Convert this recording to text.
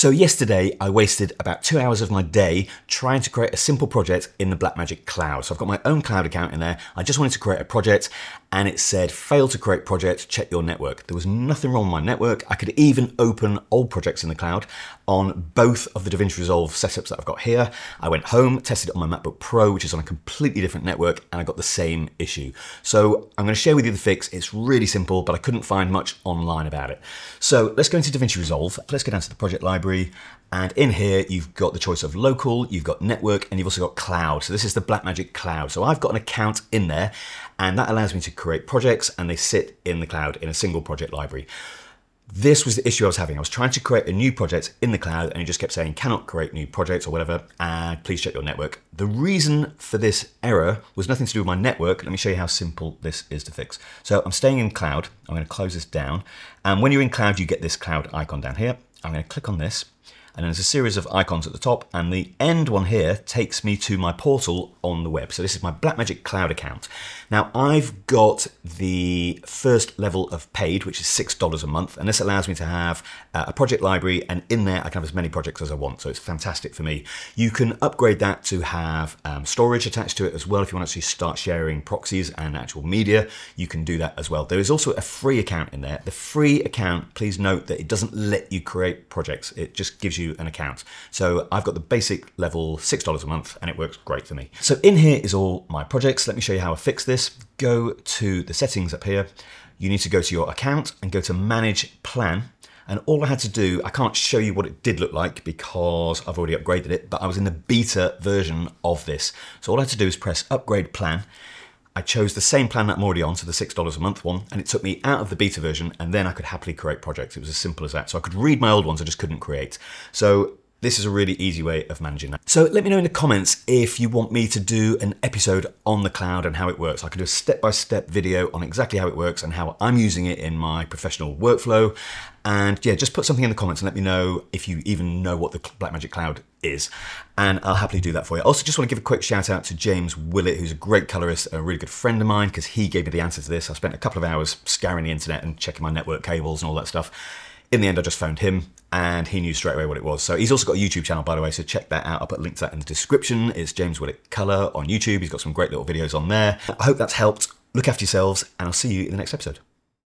So yesterday I wasted about two hours of my day trying to create a simple project in the Blackmagic cloud. So I've got my own cloud account in there. I just wanted to create a project and it said fail to create project, check your network. There was nothing wrong with my network. I could even open old projects in the cloud on both of the DaVinci Resolve setups that I've got here. I went home, tested it on my MacBook Pro, which is on a completely different network, and I got the same issue. So I'm gonna share with you the fix. It's really simple, but I couldn't find much online about it. So let's go into DaVinci Resolve. Let's go down to the project library. And in here, you've got the choice of local, you've got network, and you've also got cloud. So this is the Blackmagic cloud. So I've got an account in there, and that allows me to create projects, and they sit in the cloud in a single project library. This was the issue I was having. I was trying to create a new project in the cloud and it just kept saying cannot create new projects or whatever and please check your network. The reason for this error was nothing to do with my network. Let me show you how simple this is to fix. So I'm staying in cloud. I'm going to close this down and when you're in cloud you get this cloud icon down here. I'm going to click on this and then there's a series of icons at the top and the end one here takes me to my portal on the web. So this is my Blackmagic Cloud account. Now I've got the first level of paid, which is $6 a month, and this allows me to have uh, a project library and in there I can have as many projects as I want, so it's fantastic for me. You can upgrade that to have um, storage attached to it as well if you want to actually start sharing proxies and actual media, you can do that as well. There is also a free account in there. The free account, please note that it doesn't let you create projects, it just gives you an account. So I've got the basic level $6 a month and it works great for me. So in here is all my projects. Let me show you how I fix this. Go to the settings up here. You need to go to your account and go to manage plan. And all I had to do, I can't show you what it did look like because I've already upgraded it, but I was in the beta version of this. So all I had to do is press upgrade plan. I chose the same plan that I'm already on, so the $6 a month one, and it took me out of the beta version, and then I could happily create projects. It was as simple as that. So I could read my old ones, I just couldn't create. So this is a really easy way of managing that. So let me know in the comments if you want me to do an episode on the cloud and how it works. I can do a step-by-step -step video on exactly how it works and how I'm using it in my professional workflow. And yeah, just put something in the comments and let me know if you even know what the Blackmagic Cloud is. And I'll happily do that for you. I Also, just want to give a quick shout out to James Willett, who's a great colorist, a really good friend of mine, because he gave me the answer to this. I spent a couple of hours scouring the internet and checking my network cables and all that stuff. In the end, I just phoned him and he knew straight away what it was. So he's also got a YouTube channel, by the way, so check that out. I'll put links to that in the description. It's James Willett Color on YouTube. He's got some great little videos on there. I hope that's helped. Look after yourselves, and I'll see you in the next episode.